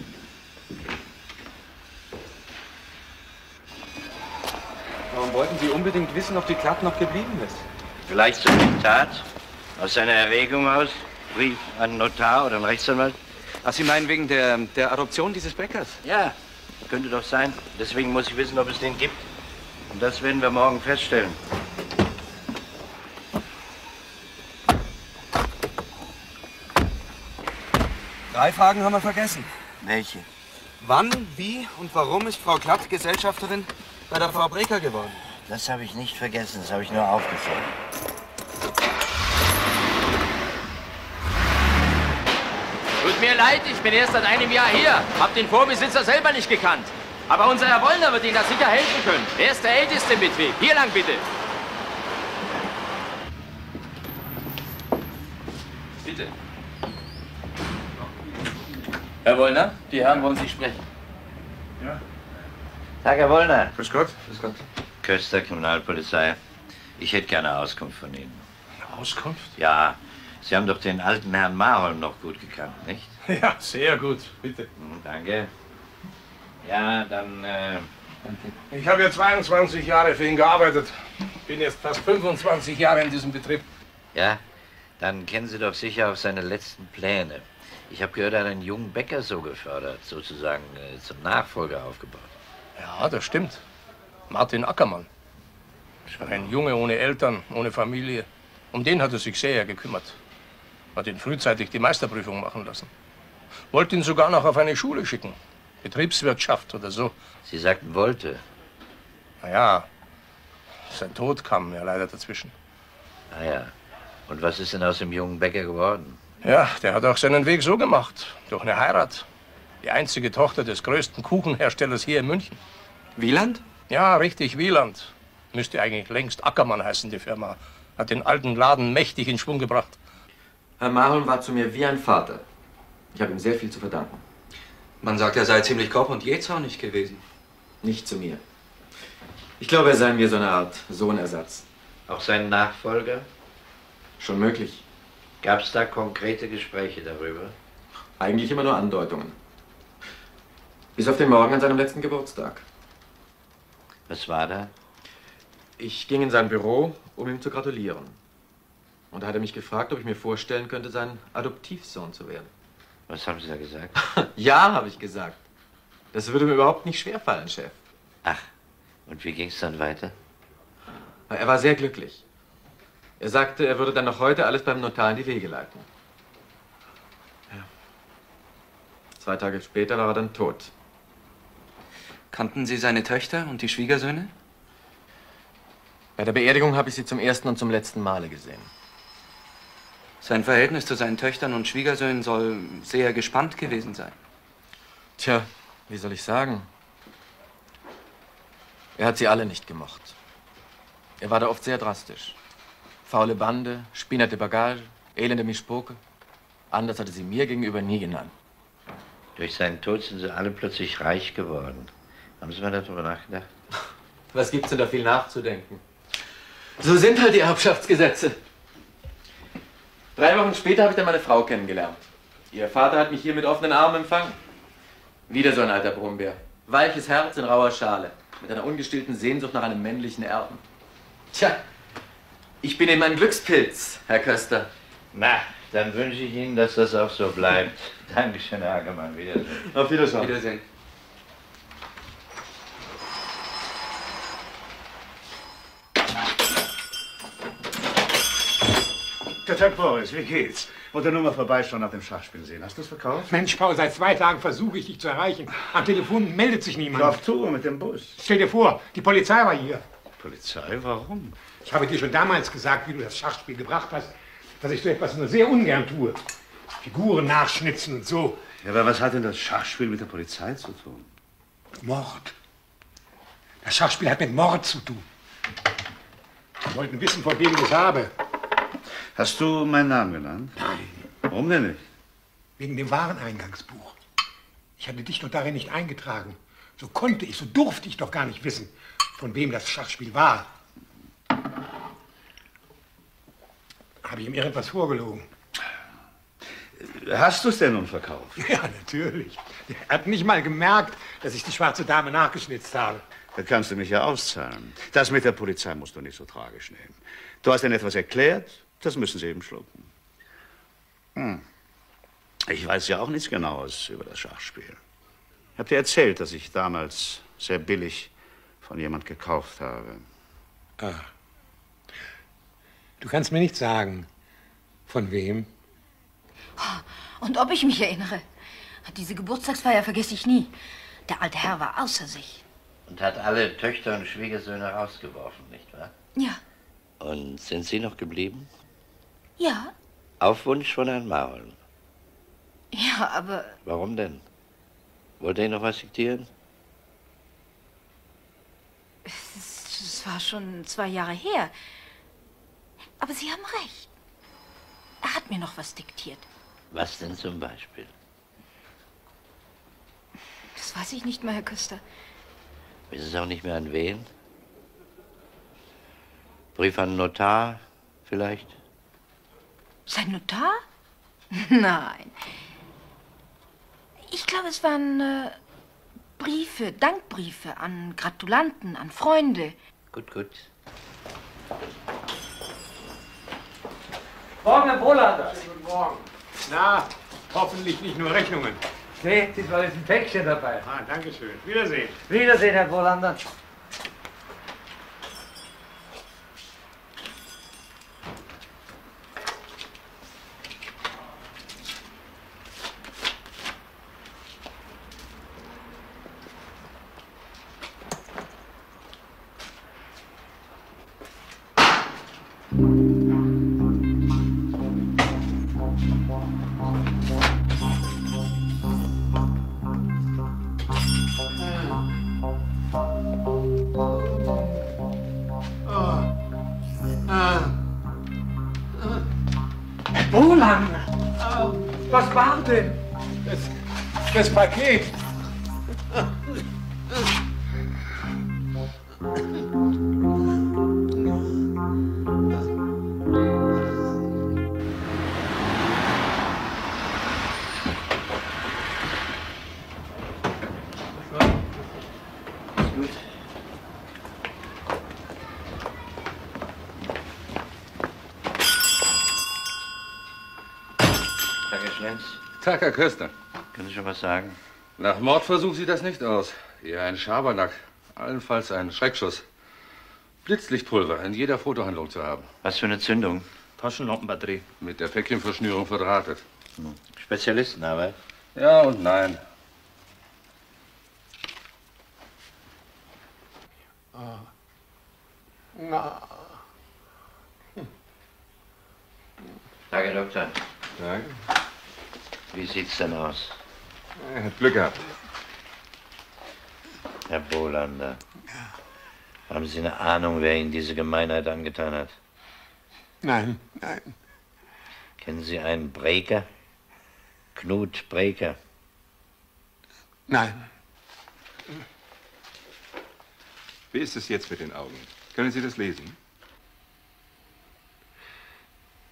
Warum wollten Sie unbedingt wissen, ob die Klapp noch geblieben ist? Vielleicht zum Diktat? Aus seiner Erregung aus? Brief an einen Notar oder einen Rechtsanwalt? Ach, Sie meinen wegen der, der Adoption dieses Bäckers? Ja, könnte doch sein. Deswegen muss ich wissen, ob es den gibt. Und das werden wir morgen feststellen. Drei Fragen haben wir vergessen. Welche? Wann, wie und warum ist Frau Klatt Gesellschafterin bei der Frau Breker geworden? Das habe ich nicht vergessen, das habe ich nur aufgeschrieben. Tut mir leid, ich bin erst seit einem Jahr hier. Hab den Vorbesitzer selber nicht gekannt. Aber unser Herr Wollner wird Ihnen da sicher helfen können. Er ist der Älteste im Betrieb. Hier lang bitte. Bitte. Herr Wollner, die Herren wollen Sie sprechen. Ja. Tag, Herr Wollner. Grüß Gott. Grüß Gott. Köster, Kriminalpolizei. Ich hätte gerne Auskunft von Ihnen. Auskunft? Ja, Sie haben doch den alten Herrn Marholm noch gut gekannt, nicht? (laughs) Ja, sehr gut. Bitte. Hm, Danke. Ja, dann, äh, Ich habe ja 22 Jahre für ihn gearbeitet. Bin jetzt fast 25 Jahre in diesem Betrieb. ja, dann kennen Sie doch sicher auch seine letzten Pläne. Ich habe gehört, er hat einen jungen Bäcker so gefördert, sozusagen äh, zum Nachfolger aufgebaut. Ja, das stimmt. Martin Ackermann. Ein Junge ohne Eltern, ohne Familie. Um den hat er sich sehr gekümmert. Hat ihn frühzeitig die Meisterprüfung machen lassen. Wollte ihn sogar noch auf eine Schule schicken. Betriebswirtschaft oder so. Sie sagten wollte. Naja, sein Tod kam ja leider dazwischen. Ah ja. Und was ist denn aus dem jungen Bäcker geworden? Ja, der hat auch seinen Weg so gemacht. Durch eine Heirat. Die einzige Tochter des größten Kuchenherstellers hier in München. Wieland? Ja, richtig, Wieland. Müsste eigentlich längst Ackermann heißen, die Firma. Hat den alten Laden mächtig in Schwung gebracht. Herr Marlon war zu mir wie ein Vater. Ich habe ihm sehr viel zu verdanken. Man sagt, er sei ziemlich koch- und jähzornig gewesen. Nicht zu mir. Ich glaube, er sei mir so eine Art Sohnersatz. Auch sein Nachfolger? Schon möglich. Gab es da konkrete Gespräche darüber? Eigentlich immer nur Andeutungen. Bis auf den Morgen an seinem letzten Geburtstag. Was war da? Ich ging in sein Büro, um ihm zu gratulieren. Und da hat er mich gefragt, ob ich mir vorstellen könnte, sein Adoptivsohn zu werden. Was haben Sie da gesagt? (laughs) ja, habe ich gesagt. Das würde mir überhaupt nicht schwerfallen, Chef. Ach, Und wie ging es dann weiter? Er war sehr glücklich. Er sagte, er würde dann noch heute alles beim Notar in die Wege leiten. Ja. Zwei Tage später war er dann tot. Kannten Sie seine Töchter und die Schwiegersöhne? Bei der Beerdigung habe ich sie zum ersten und zum letzten Male gesehen. Sein Verhältnis zu seinen Töchtern und Schwiegersöhnen soll sehr gespannt gewesen sein. Tja, wie soll ich sagen? Er hat sie alle nicht gemocht. Er war da oft sehr drastisch. Faule Bande, spinnerte Bagage, elende Mischpoke. Anders hatte sie mir gegenüber nie genannt. Durch seinen Tod sind sie alle plötzlich reich geworden. Haben Sie mal darüber nachgedacht? Was gibt's denn da viel nachzudenken? So sind halt die Erbschaftsgesetze. Drei Wochen später habe ich dann meine Frau kennengelernt. Ihr Vater hat mich hier mit offenen Armen empfangen. Wieder so ein alter Brummbär. Weiches Herz in rauer Schale. Mit einer ungestillten Sehnsucht nach einem männlichen Erben. Tja, ich bin eben ein Glückspilz, Herr Köster. Na, dann wünsche ich Ihnen, dass das auch so bleibt. Dankeschön, Herr Hagemann. Wiedersehen. Auf Wiedersehen. Wiedersehen. Der Tag Boris, wie geht's? Wollte nur mal vorbeischauen nach dem Schachspiel sehen. Hast du es verkauft? Mensch, Paul, seit zwei Tagen versuche ich dich zu erreichen. Am Telefon meldet sich niemand. Ich war auf Tour mit dem Bus. Stell dir vor, die Polizei war hier. Polizei? Warum? Ich habe dir schon damals gesagt, wie du das Schachspiel gebracht hast, dass ich so etwas nur sehr ungern tue. Figuren nachschnitzen und so. Ja, aber was hat denn das Schachspiel mit der Polizei zu tun? Mord. Das Schachspiel hat mit Mord zu tun. Sie wollten wissen, von wem ich es habe. Hast du meinen Namen genannt? Nein. Warum denn nicht? Wegen dem Wareneingangsbuch. Ich hatte dich doch darin nicht eingetragen. So konnte ich, so durfte ich doch gar nicht wissen, von wem das Schachspiel war. Habe ich ihm irgendwas vorgelogen? Hast du es denn nun verkauft? (laughs) Ja, natürlich. Er hat nicht mal gemerkt, dass ich die schwarze Dame nachgeschnitzt habe. Da kannst du mich ja auszahlen. Das mit der Polizei musst du nicht so tragisch nehmen. Du hast ihnen etwas erklärt, das müssen sie eben schlucken. Hm. Ich weiß ja auch nichts Genaues über das Schachspiel. Ich habe dir erzählt, dass ich damals sehr billig von jemand gekauft habe. Ah. Du kannst mir nicht sagen, von wem? Und ob ich mich erinnere. Diese Geburtstagsfeier vergesse ich nie. Der alte Herr war außer sich. Und hat alle Töchter und Schwiegersöhne rausgeworfen, nicht wahr? Ja, Und sind Sie noch geblieben? Ja, Auf Wunsch von Herrn Mauln. ja, aber Warum denn? Wollte er Ihnen noch was diktieren? es, war schon zwei Jahre her. Aber Sie haben recht. Er hat mir noch was diktiert. Was denn zum Beispiel? Das weiß ich nicht mehr, Herr Köster. Wissen Sie auch nicht mehr an wen? Brief an den Notar vielleicht? Sein Notar? (laughs) Nein. Ich glaube, es waren äh, Briefe, Dankbriefe an Gratulanten, an Freunde. Gut, gut. Morgen, Herr Bolander. Guten Morgen. Na, hoffentlich nicht nur Rechnungen. Nee, diesmal ist ein Päckchen dabei. Ah, danke schön. Wiedersehen. Wiedersehen, Herr Bolander. Bolander! Paket. Tag, Herr Köster. Schon was sagen? Nach Mordversuch sieht das nicht aus. Eher ein Schabernack. Allenfalls ein Schreckschuss. Blitzlichtpulver in jeder Fotohandlung zu haben. Was für eine Zündung? Taschenlampenbatterie. Mit der Päckchenverschnürung verdrahtet. Spezialistenarbeit? Ja und nein. Ah. Na. Tag, Herr Doktor. Danke. Wie sieht's denn aus? Er hat Glück gehabt. Herr Bolander. Haben Sie eine Ahnung, wer Ihnen diese Gemeinheit angetan hat? Nein, nein. Kennen Sie einen Breker? Knut Breker. Nein. Wie ist es jetzt mit den Augen? Können Sie das lesen?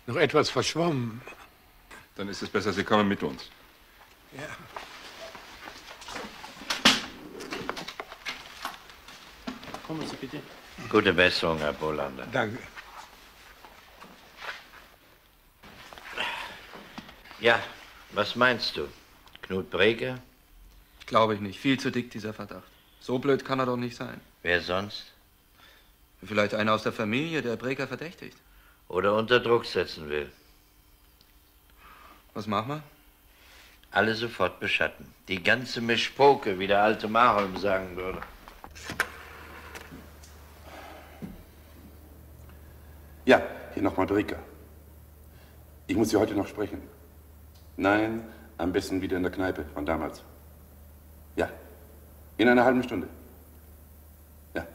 Noch etwas verschwommen. Dann ist es besser, Sie kommen mit uns. Ja. Kommen Sie bitte. Gute Besserung, Herr Bolander. Danke. Ja, was meinst du? Knut Breker? Glaube ich nicht. Viel zu dick, dieser Verdacht. So blöd kann er doch nicht sein. Wer sonst? Vielleicht einer aus der Familie, der Breker verdächtigt. Oder unter Druck setzen will. Was machen wir? Alle sofort beschatten. Die ganze Mischpoke, wie der alte Marholm sagen würde. Ja, hier nochmal Breker. Ich muss Sie heute noch sprechen. Nein, am besten wieder in der Kneipe von damals. Ja, in einer halben Stunde. Ja.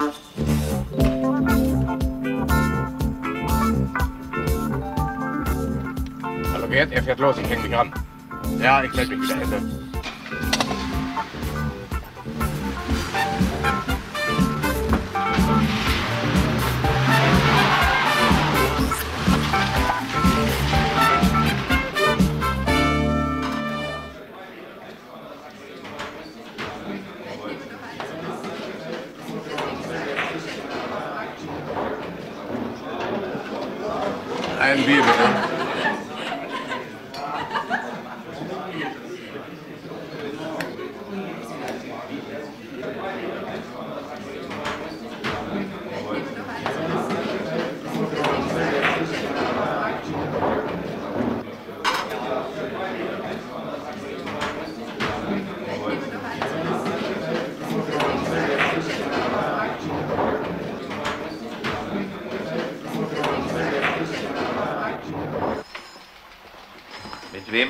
(laughs) Gerd, er fährt los, ich häng mich ran. Ja, ich melde mich wieder,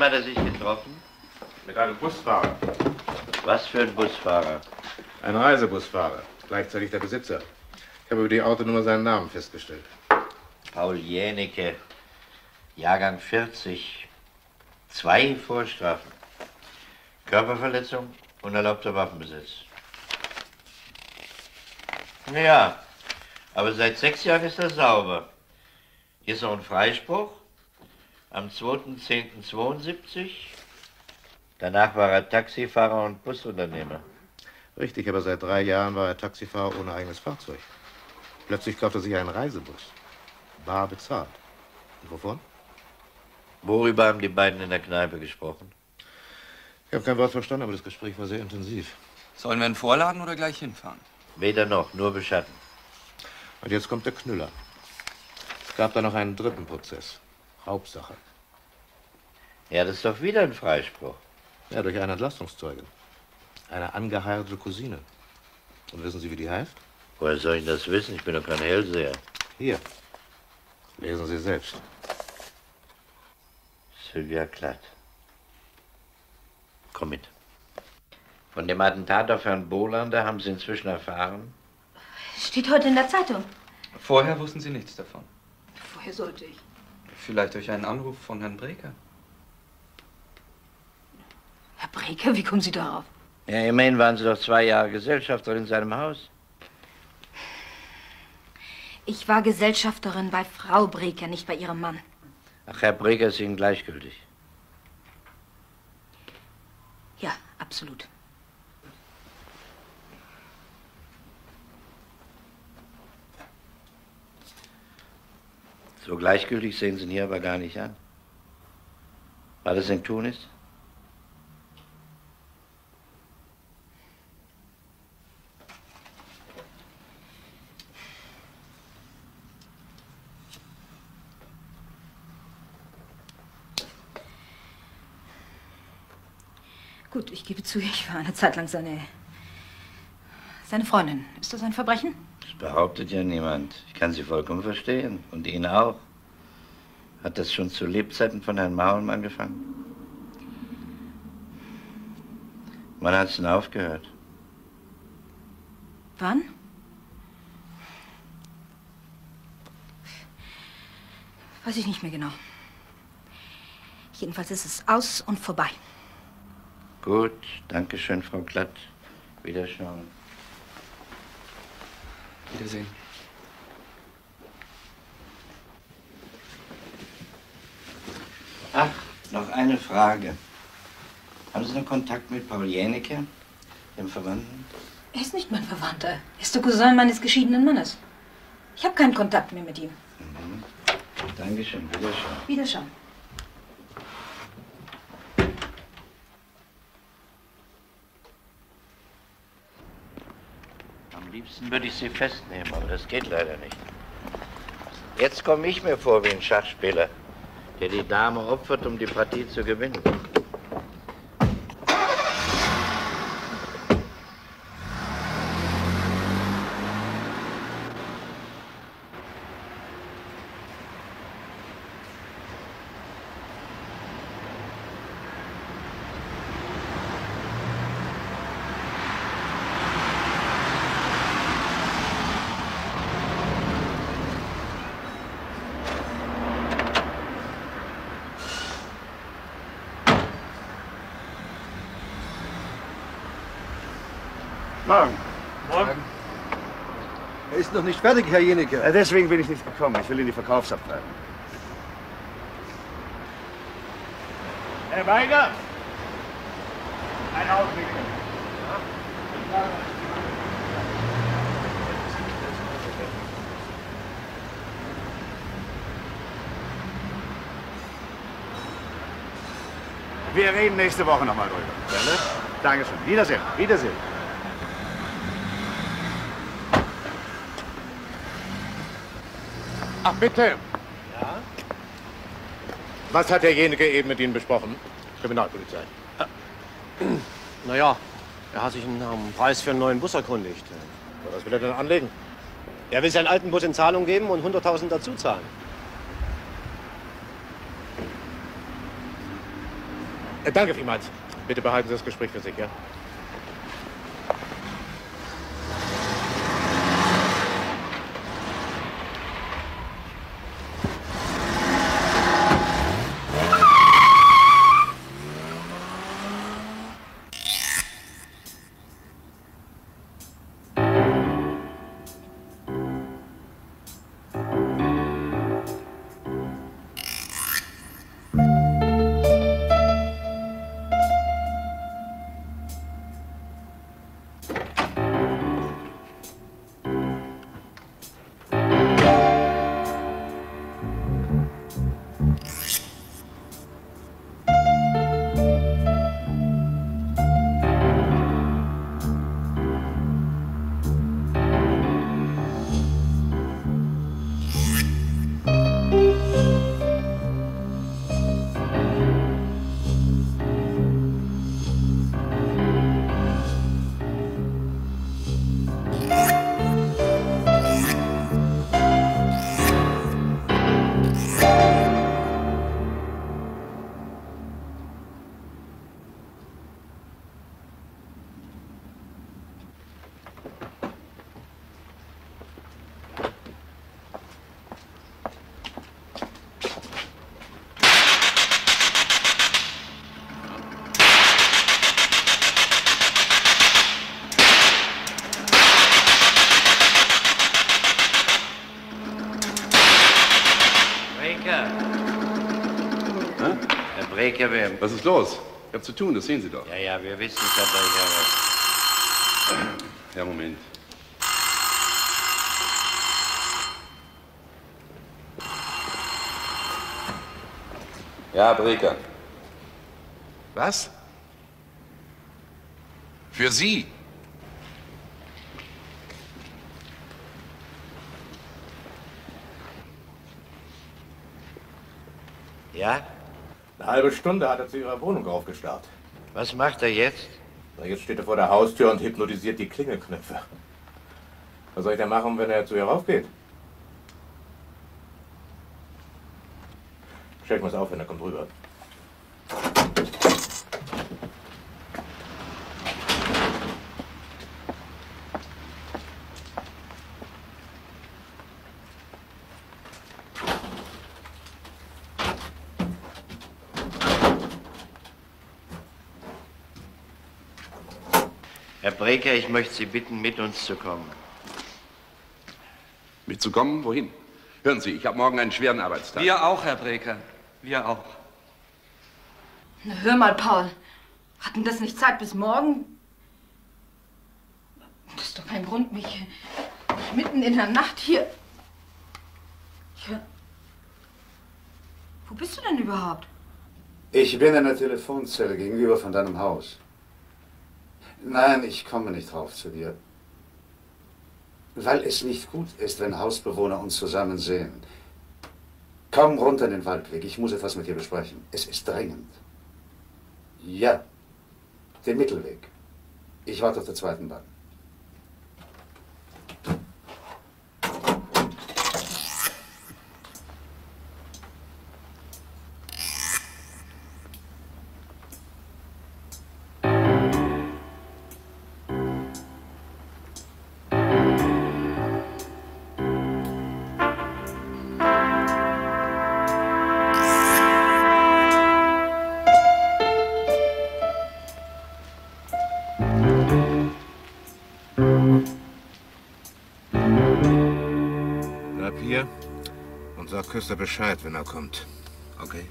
wem hat er sich getroffen? Mit einem Busfahrer. Was für ein Busfahrer? Ein Reisebusfahrer, gleichzeitig der Besitzer. Ich habe über die Autonummer seinen Namen festgestellt. Paul Jänicke, Jahrgang 40. Zwei Vorstrafen. Körperverletzung, unerlaubter Waffenbesitz. Ja, aber seit sechs Jahren ist er sauber. Hier ist noch ein Freispruch. Am 2.10.72. Danach war er Taxifahrer und Busunternehmer. Richtig, aber seit drei Jahren war er Taxifahrer ohne eigenes Fahrzeug. Plötzlich kauft er sich einen Reisebus. Bar bezahlt. Und wovon? Worüber haben die beiden in der Kneipe gesprochen? Ich habe kein Wort verstanden, aber das Gespräch war sehr intensiv. Sollen wir ihn vorladen oder gleich hinfahren? Weder noch, nur beschatten. Und jetzt kommt der Knüller. Es gab da noch einen dritten Prozess. Hauptsache. Ja, das ist doch wieder ein Freispruch. Ja, durch eine Entlastungszeuge. Eine angeheiratete Cousine. Und wissen Sie, wie die heißt? Woher soll ich das wissen? Ich bin doch kein Hellseher. Hier. Lesen Sie selbst. Sylvia Klatt. Komm mit. Von dem Attentat auf Herrn Bolander haben Sie inzwischen erfahren? Steht heute in der Zeitung. Vorher wussten Sie nichts davon. Woher sollte ich? Vielleicht durch einen Anruf von Herrn Breker. Herr Breker, wie kommen Sie darauf? Ja, immerhin waren Sie doch zwei Jahre Gesellschafterin in seinem Haus. Ich war Gesellschafterin bei Frau Breker, nicht bei ihrem Mann. Ach, Herr Breker ist Ihnen gleichgültig. Ja, absolut. So gleichgültig sehen Sie ihn hier aber gar nicht an. War das in Tunis? Gut, ich gebe zu, ich war eine Zeit lang seine. seine Freundin. Ist das ein Verbrechen? Das behauptet ja niemand. Ich kann Sie vollkommen verstehen. Und ihn auch. Hat das schon zu Lebzeiten von Herrn Maulm angefangen? Wann hat es denn aufgehört? Wann? Weiß ich nicht mehr genau. Jedenfalls ist es aus und vorbei. Gut, danke schön, Frau Glatt. Wiederschauen. Wiedersehen. Ach, noch eine Frage. Haben Sie noch Kontakt mit Paul Jänicke, dem Verwandten? Er ist nicht mein Verwandter. Er ist der Cousin meines geschiedenen Mannes. Ich habe keinen Kontakt mehr mit ihm. Mhm. Dankeschön, Wiederschauen. Wiederschauen. Am liebsten würde ich Sie festnehmen, aber das geht leider nicht. Jetzt komme ich mir vor wie ein Schachspieler, der die Dame opfert, um die Partie zu gewinnen. Morgen. Morgen. Er ist noch nicht fertig, Herr Jenecke. Äh, Deswegen bin ich nicht gekommen. Ich will in die Verkaufsabteilung. Herr Weiner! Ein Augenblick. Wir reden nächste Woche nochmal drüber. Dankeschön. Wiedersehen. Wiedersehen. Ach, bitte. Ja? Was hat derjenige eben mit Ihnen besprochen? Kriminalpolizei. (clears throat) Naja, er hat sich nach dem Preis für einen neuen Bus erkundigt. Was will er denn anlegen? Er will seinen alten Bus in Zahlung geben und 100.000 dazu zahlen. Äh, danke vielmals. Bitte behalten Sie das Gespräch für sich, ja? was ist los? Ich habe zu tun, das sehen Sie doch. Ja, ja, wir wissen es, aber ich habe... Ja, Moment. Ja, Breker. Was? Für Sie? Halbe Stunde hat er zu Ihrer Wohnung aufgestarrt. Was macht er jetzt? Na, jetzt steht er vor der Haustür und hypnotisiert die Klingelknöpfe. Was soll ich denn machen, wenn er zu ihr raufgeht? Stellt mal's auf, wenn er kommt rüber. Herr Breker, ich möchte Sie bitten, mit uns zu kommen. Mitzukommen? Wohin? Hören Sie, ich habe morgen einen schweren Arbeitstag. Wir auch, Herr Breker. Wir auch. Na, hör mal, Paul. Hatten das nicht Zeit bis morgen? Das ist doch kein Grund, mich, mich mitten in der Nacht hier. Ja. Wo bist du denn überhaupt? Ich bin in der Telefonzelle gegenüber von deinem Haus. Nein, ich komme nicht rauf zu dir. Weil es nicht gut ist, wenn Hausbewohner uns zusammen sehen. Komm runter in den Waldweg, ich muss etwas mit dir besprechen. Es ist dringend. Ja, den Mittelweg. Ich warte auf der zweiten Bahn. Küster Bescheid, wenn er kommt. Okay?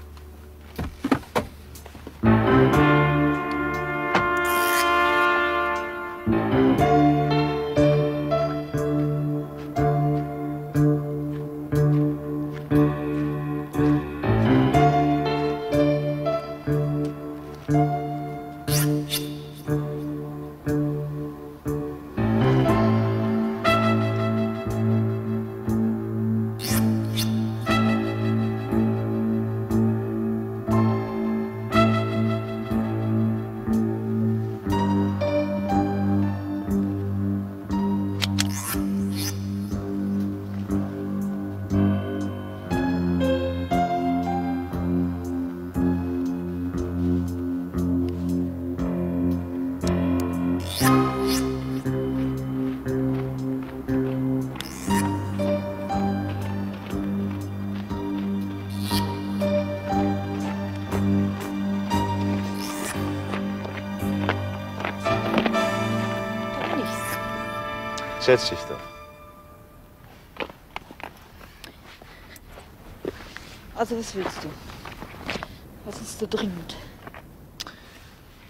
Setz dich doch. Also, was willst du? Was ist so dringend?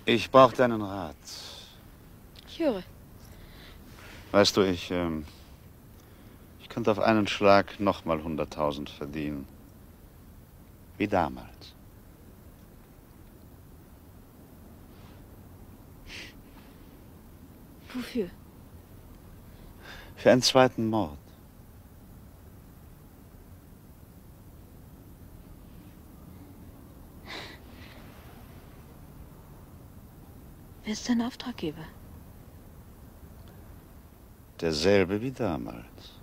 Ich brauche deinen Rat. Ich höre. Weißt du, ich, ähm, ich könnte auf einen Schlag nochmal 100.000 verdienen. Wie damals. Wofür? Für einen zweiten Mord. Wer ist dein Auftraggeber? Derselbe wie damals.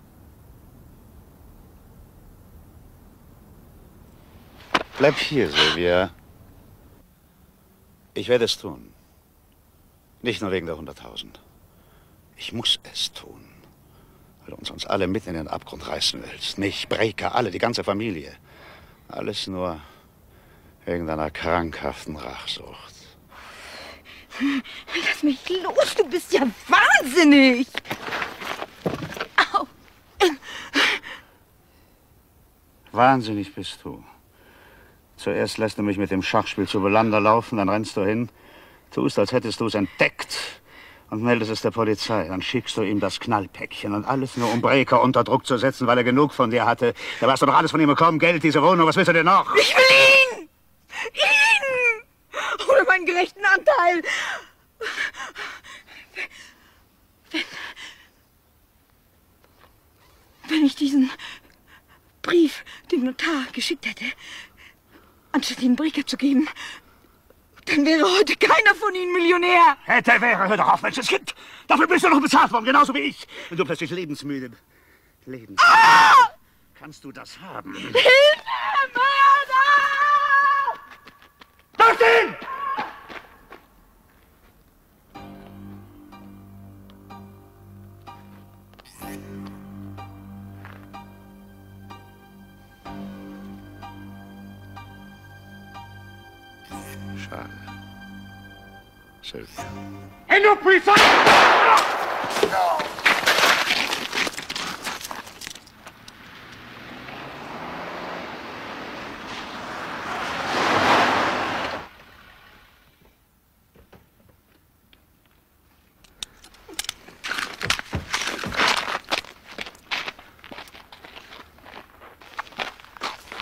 Bleib hier, Silvia. Ich werde es tun. Nicht nur wegen der 100.000. Ich muss es tun. Du uns, uns alle mit in den Abgrund reißen willst. Mich, Breker, alle, die ganze Familie. Alles nur wegen deiner krankhaften Rachsucht. (laughs) Lass mich los, du bist ja wahnsinnig! Au! Wahnsinnig bist du. Zuerst lässt du mich mit dem Schachspiel zu Belander laufen, dann rennst du hin, tust, als hättest du es entdeckt und meldest es der Polizei. Dann schickst du ihm das Knallpäckchen und alles nur, um Breker unter Druck zu setzen, weil er genug von dir hatte. Da warst du doch alles von ihm bekommen. Geld, diese Wohnung, was willst du denn noch? Ich will ihn! Ihn! Ohne meinen gerechten Anteil! Wenn, wenn ich diesen Brief dem Notar geschickt hätte, anstatt ihn Breker zu geben, dann wäre heute keiner von Ihnen Millionär. Hätte, wäre, hör doch auf, Mensch, Kind. Dafür bist du noch bezahlt worden, genauso wie ich. Und du plötzlich lebensmüde. Lebensmüde. Ah! Kannst du das haben? Hilfe! Mörder! Schade. Sylvia. Hände auf Polizei!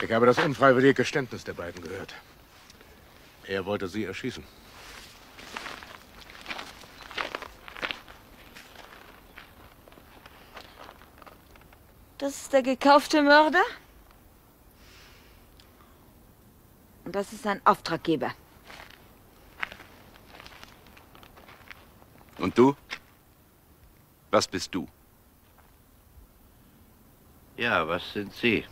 Ich habe das unfreiwillige Geständnis der beiden gehört. Er wollte sie erschießen. Das ist der gekaufte Mörder? Und das ist sein Auftraggeber. Und du? Was bist du? Ja, was sind Sie?